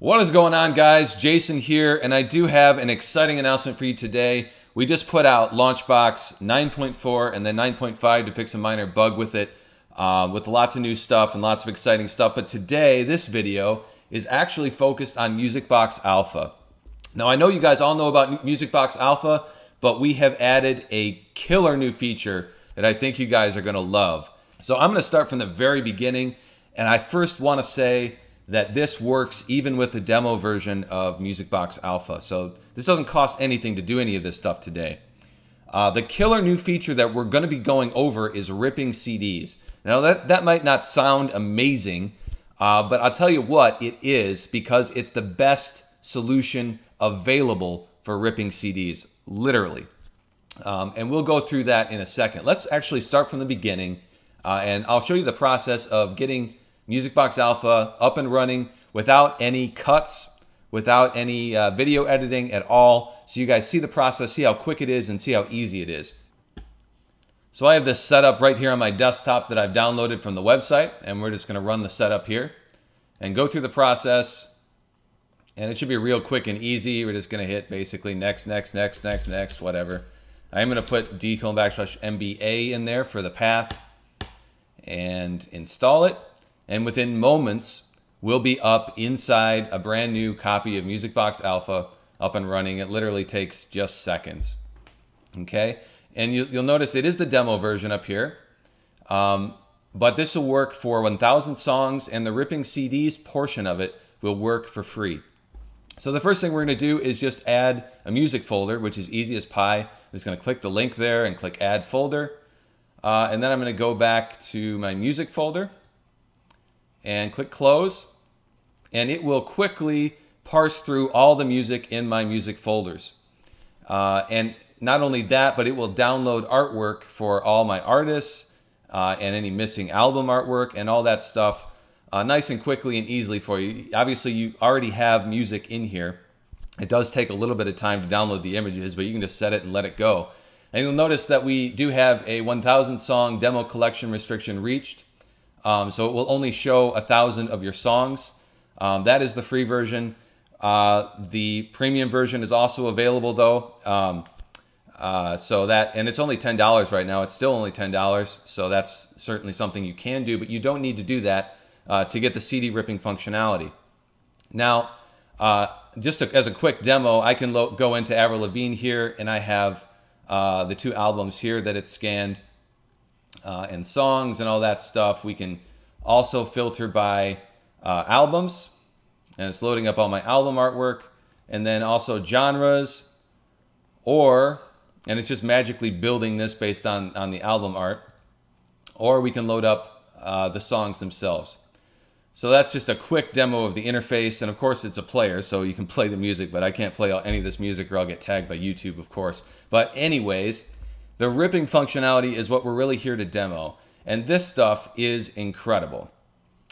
What is going on, guys? Jason here, and I do have an exciting announcement for you today. We just put out Launchbox 9.4 and then 9.5 to fix a minor bug with it, uh, with lots of new stuff and lots of exciting stuff. But today, this video is actually focused on MusicBox Alpha. Now, I know you guys all know about MusicBox Alpha, but we have added a killer new feature that I think you guys are going to love. So I'm going to start from the very beginning, and I first want to say that this works even with the demo version of MusicBox Alpha. So this doesn't cost anything to do any of this stuff today. Uh, the killer new feature that we're going to be going over is ripping CDs. Now that, that might not sound amazing, uh, but I'll tell you what, it is because it's the best solution available for ripping CDs, literally. Um, and we'll go through that in a second. Let's actually start from the beginning, uh, and I'll show you the process of getting MusicBox Alpha up and running without any cuts, without any uh, video editing at all. So you guys see the process, see how quick it is, and see how easy it is. So I have this setup right here on my desktop that I've downloaded from the website, and we're just going to run the setup here and go through the process. And it should be real quick and easy. We're just going to hit basically next, next, next, next, next, whatever. I'm going to put d colon backslash MBA in there for the path and install it and within moments we'll be up inside a brand new copy of MusicBox Alpha up and running. It literally takes just seconds. Okay, and you, will notice it is the demo version up here. Um, but this will work for 1,000 songs, and the ripping CDs portion of it will work for free. So the first thing we're going to do is just add a music folder, which is easy as pie. I'm just going to click the link there and click Add Folder. Uh, and then I'm going to go back to my music folder and click close and it will quickly parse through all the music in my music folders. Uh, and not only that, but it will download artwork for all my artists uh, and any missing album artwork and all that stuff uh, nice and quickly and easily for you. Obviously, you already have music in here. It does take a little bit of time to download the images, but you can just set it and let it go. And you'll notice that we do have a 1,000 song demo collection restriction reached. Um, so it will only show a thousand of your songs. Um, that is the free version. Uh, the premium version is also available though. Um, uh, so that and it's only ten dollars right now. It's still only ten dollars. So that's certainly something you can do, but you don't need to do that uh, to get the CD ripping functionality. Now, uh, just to, as a quick demo, I can go into Avril Lavigne here, and I have uh, the two albums here that it scanned uh, and songs and all that stuff. We can also filter by uh, albums, and it's loading up all my album artwork, and then also genres, or, and it's just magically building this based on, on the album art, or we can load up uh, the songs themselves. So that's just a quick demo of the interface, and of course it's a player, so you can play the music, but I can't play any of this music or I'll get tagged by YouTube, of course. But anyways, the ripping functionality is what we're really here to demo. And this stuff is incredible.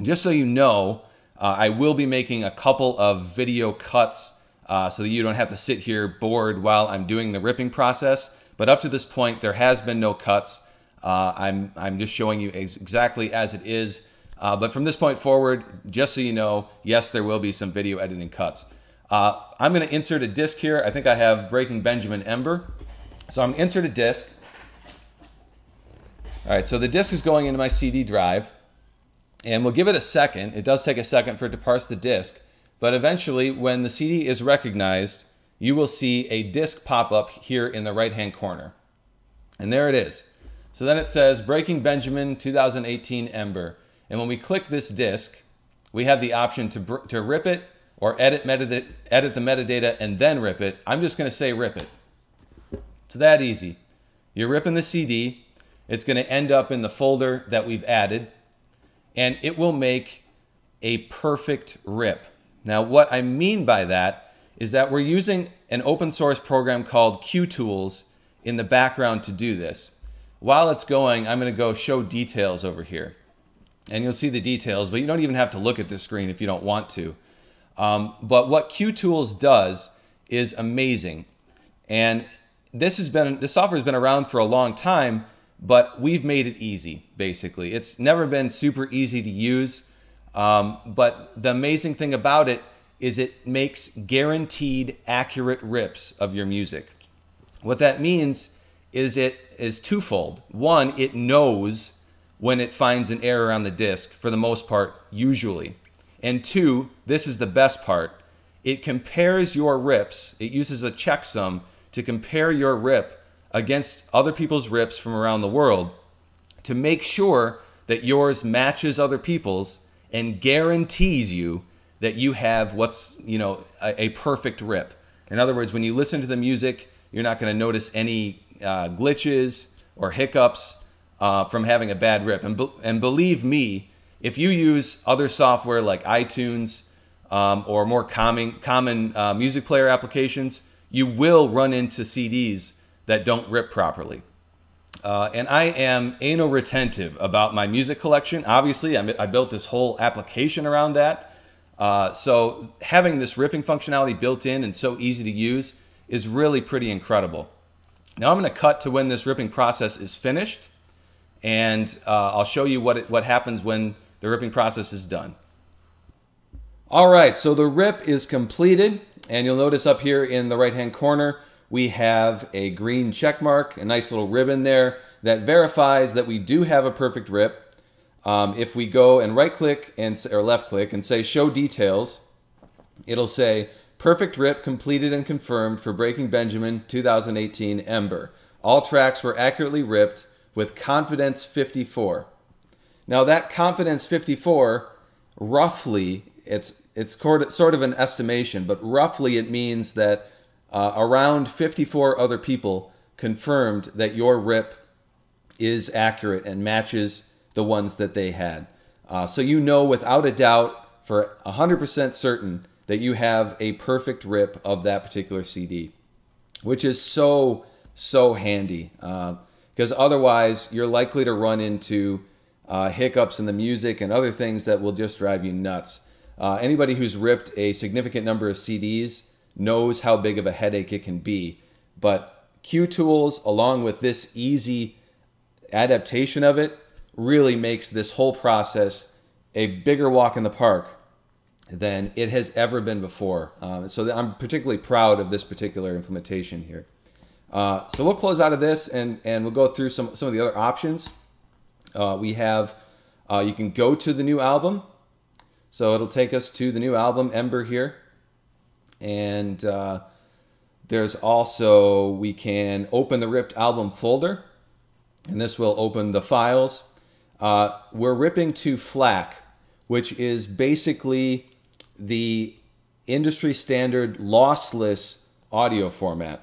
Just so you know, uh, I will be making a couple of video cuts uh, so that you don't have to sit here bored while I'm doing the ripping process. But up to this point, there has been no cuts. Uh, I'm, I'm just showing you exactly as it is. Uh, but from this point forward, just so you know, yes, there will be some video editing cuts. Uh, I'm going to insert a disc here. I think I have Breaking Benjamin Ember. So I'm insert a disk. All right, so the disk is going into my CD drive, and we'll give it a second. It does take a second for it to parse the disk, but eventually, when the CD is recognized, you will see a disk pop up here in the right-hand corner. And there it is. So then it says Breaking Benjamin 2018 Ember. And when we click this disk, we have the option to, to rip it or edit, edit the metadata and then rip it. I'm just going to say rip it. It's that easy. You're ripping the CD. It's going to end up in the folder that we've added, and it will make a perfect rip. Now, what I mean by that is that we're using an open source program called CUETools in the background to do this. While it's going, I'm going to go show details over here. And you'll see the details, but you don't even have to look at this screen if you don't want to. Um, but what CUETools does is amazing. And this has been this software has been around for a long time, but we've made it easy. Basically, it's never been super easy to use. Um, but the amazing thing about it is it makes guaranteed accurate rips of your music. What that means is it is twofold. One, it knows when it finds an error on the disk for the most part, usually. And two, this is the best part, it compares your rips, it uses a checksum to compare your rip against other people's rips from around the world to make sure that yours matches other people's and guarantees you that you have what's, you know, a, a perfect rip. In other words, when you listen to the music, you're not going to notice any uh, glitches or hiccups uh, from having a bad rip. And, be- and believe me, if you use other software like iTunes um, or more common, common uh, music player applications, you will run into CDs that don't rip properly. Uh, and I am anal retentive about my music collection. Obviously, I, I built this whole application around that. Uh, so having this ripping functionality built in and so easy to use is really pretty incredible. Now I'm going to cut to when this ripping process is finished, and uh, I'll show you what, it, what happens when the ripping process is done. All right, so the rip is completed, and you'll notice up here in the right-hand corner, we have a green check mark, a nice little ribbon there that verifies that we do have a perfect rip. Um, if we go and right click and or left click and say show details, it'll say perfect rip completed and confirmed for Breaking Benjamin 2018 Ember. All tracks were accurately ripped with confidence 54. Now that confidence 54 roughly it's it's sort of an estimation, but roughly it means that uh, around 54 other people confirmed that your rip is accurate and matches the ones that they had. Uh, so you know without a doubt, for 100% certain, that you have a perfect rip of that particular CD, which is so, so handy. Because uh, otherwise, you're likely to run into uh, hiccups in the music and other things that will just drive you nuts. Uh, anybody who's ripped a significant number of CDs knows how big of a headache it can be. But CUETools, along with this easy adaptation of it, really makes this whole process a bigger walk in the park than it has ever been before. Um, so I'm particularly proud of this particular implementation here. Uh, so we'll close out of this and, and we'll go through some, some of the other options. Uh, we have, uh, you can go to the new album. So it'll take us to the new album, Ember here. And uh, there's also, we can open the ripped album folder, and this will open the files. Uh, we're ripping to FLAC, which is basically the industry standard lossless audio format,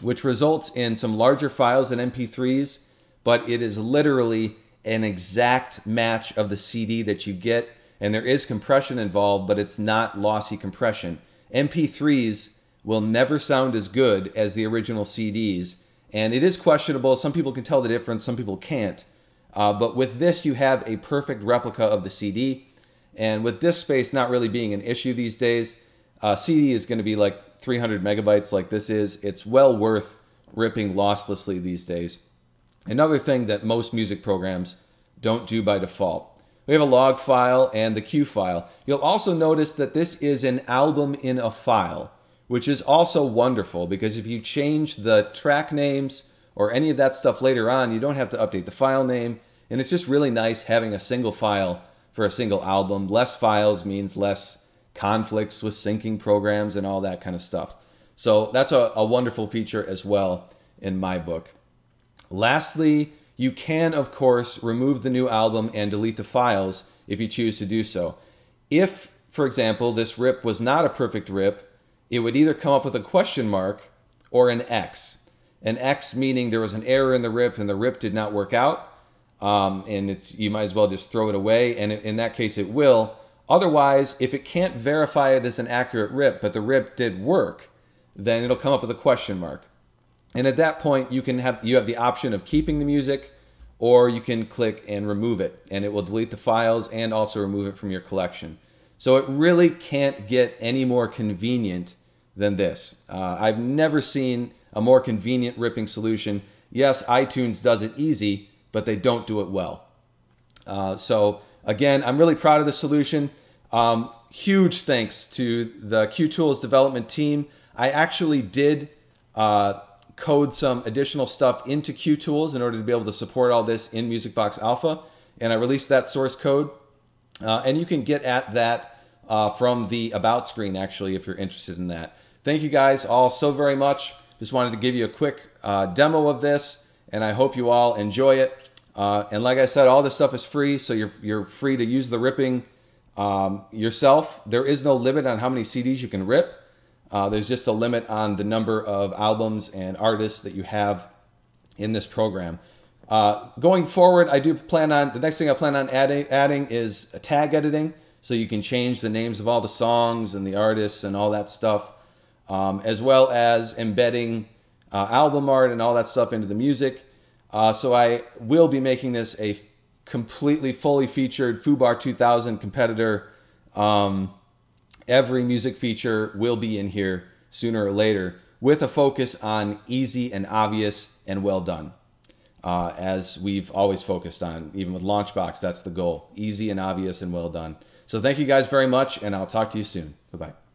which results in some larger files than MP3s, but it is literally an exact match of the CD that you get. And there is compression involved, but it's not lossy compression. MP3s will never sound as good as the original CDs, and it is questionable. Some people can tell the difference, some people can't. Uh, but with this, you have a perfect replica of the CD. And with disk space not really being an issue these days, uh, CD is going to be like 300 megabytes like this is. It's well worth ripping losslessly these days. Another thing that most music programs don't do by default. We have a log file and the cue file. You'll also notice that this is an album in a file, which is also wonderful because if you change the track names or any of that stuff later on, you don't have to update the file name. And it's just really nice having a single file for a single album. Less files means less conflicts with syncing programs and all that kind of stuff. So that's a, a wonderful feature as well in my book. Lastly, you can, of course, remove the new album and delete the files if you choose to do so. If, for example, this rip was not a perfect rip, it would either come up with a question mark or an X. An X meaning there was an error in the rip and the rip did not work out, um, and it's you might as well just throw it away. And in that case, it will. Otherwise, if it can't verify it as an accurate rip, but the rip did work, then it'll come up with a question mark. And at that point, you can have you have the option of keeping the music, or you can click and remove it, and it will delete the files and also remove it from your collection. So it really can't get any more convenient than this. Uh, I've never seen a more convenient ripping solution. Yes, iTunes does it easy, but they don't do it well. Uh, so again, I'm really proud of the solution. Um, huge thanks to the CUETools development team. I actually did uh, code some additional stuff into CUETools in order to be able to support all this in MusicBox Alpha, and I released that source code. Uh, and you can get at that uh, from the About screen, actually, if you're interested in that. Thank you guys all so very much. Just wanted to give you a quick uh, demo of this, and I hope you all enjoy it. Uh, and like I said, all this stuff is free, so you're, you're free to use the ripping um, yourself. There is no limit on how many CDs you can rip. Uh, there's just a limit on the number of albums and artists that you have in this program. Uh, going forward, I do plan on, the next thing I plan on adding, adding is tag editing. So you can change the names of all the songs and the artists and all that stuff, um, as well as embedding uh, album art and all that stuff into the music. Uh, so I will be making this a completely fully featured foobar 2000 competitor. Um, every music feature will be in here sooner or later with a focus on easy and obvious and well done. Uh, as we've always focused on, even with Launchbox, that's the goal. Easy and obvious and well done. So thank you guys very much, and I'll talk to you soon. Bye-bye.